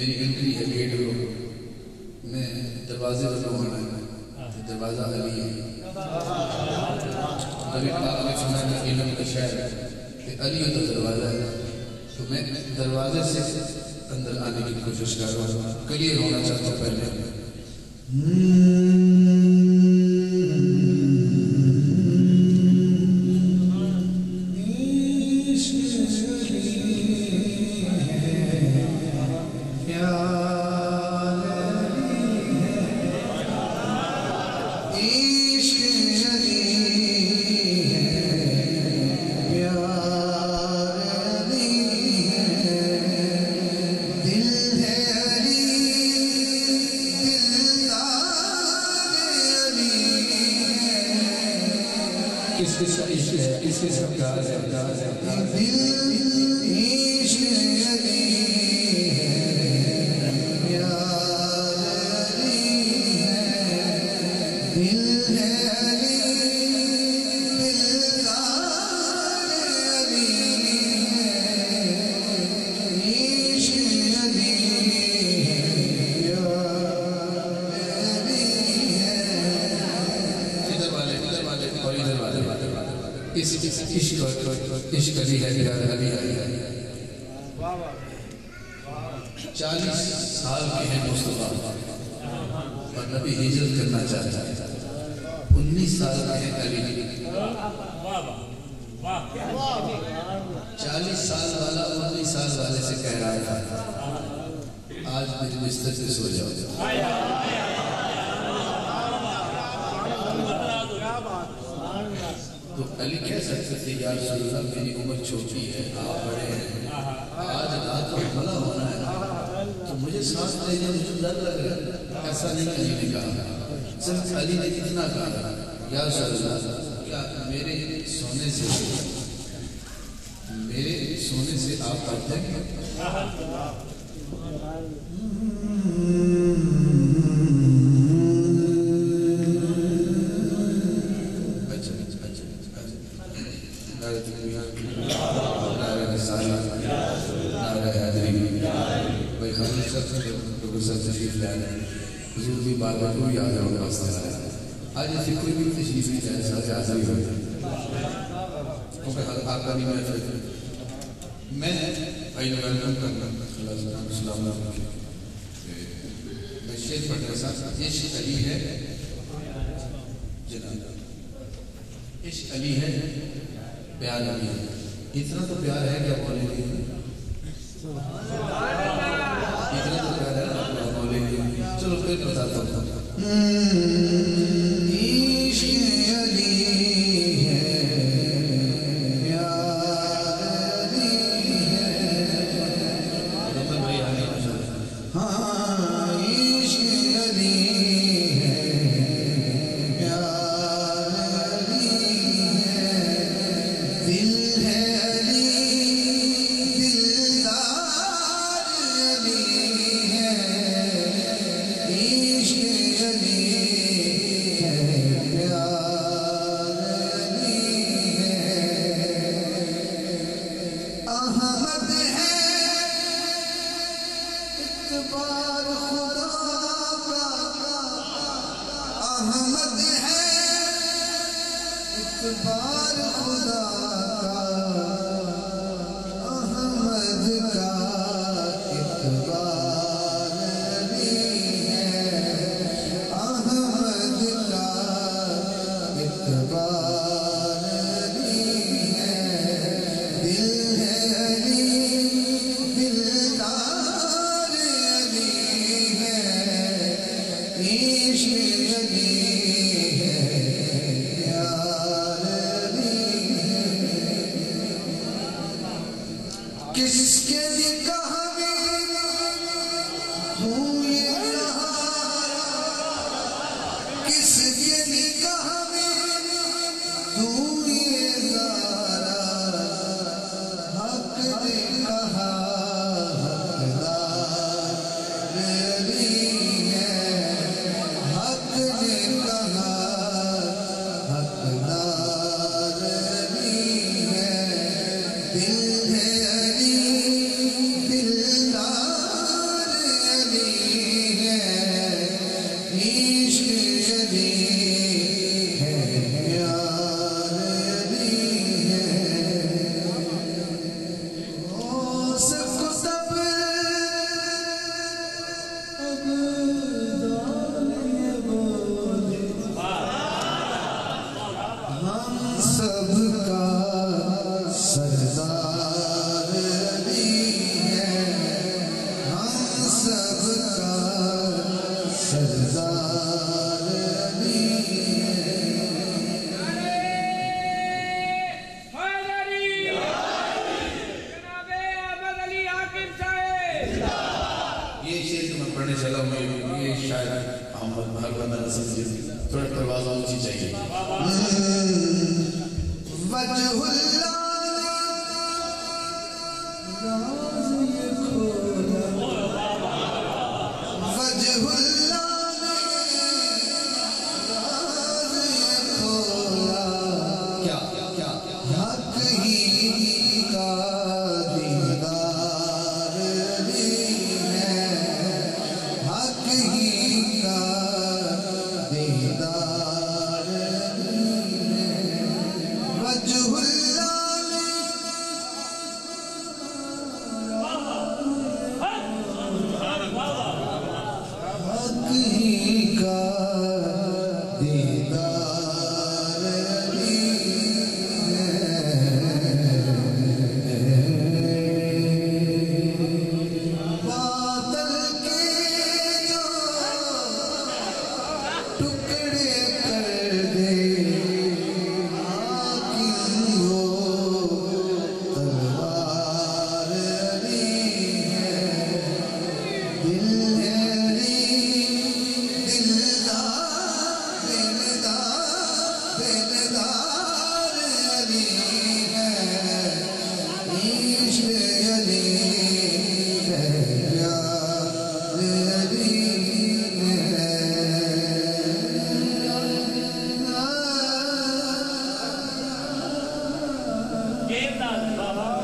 میری انٹری ہے گیٹ کو میں دروازے پر پہنچنا ہے دروازہ علی ہے۔ نبی پاک نے فرمایا کہ علم کا شہر ہے علی تو دروازہ ہے۔ تو میں دروازے سے اندر آنے کی کوشش کر رہا ہوں۔ کلیئر ہونا چاہتا ہوں پہلے۔ عشق ہے اور عشق علی ہے پیار علی ہے۔ چالیس سال کے ہیں مصطفیٰ اور نبی ہجرت کرنا چاہتا ہے۔ انیس سال کے ہیں علی چالیس سال والا انیس سال والے سے کہہ رہا تھا آج میرے بستر سے سو جاؤ۔ تو علی کہہ سکتے تھے یا رسول اللہ میری عمر چھوٹی ہے، آپ بڑے ہیں۔ آج رات کو حملہ ہونا ہے تو مجھے سانس لینے میں مجھے ڈر لگ رہا ہے۔ ایسا نہیں علی نے کہا۔ صرف علی نے اتنا کہا۔ یا رسول اللہ کیا میرے سونے سے میرے سونے سے آپ پڑھتے ہیں؟ حضور کی بار کو بھی یاد ہے آج فکر بھی تشریف لے جائے ساتھ حاضری ہو کیونکہ آپ کا بھی محفل میں آئی ویلکم کرنا السلام علیکم میں شیخ پٹھر صاحب عشق علی ہے جناب، عشق علی ہے پیار علی ہے اتنا تو پیار ہے کہ بولے گی اتنا تو پیار ہے نا کیا بولے گی چلو پھر بتاتا ہوں۔ احمد ہے اتبار خدا کا احمد کا یہ شعر جو میں پڑھنے چلا ہوں، یہ شاید محمد ہر بندہ نہ سمجھے تھوڑا پروازہ اونچی چاہیے۔ وجہ اللہ راز یہ کھولا وجہ اللہ زندہ باد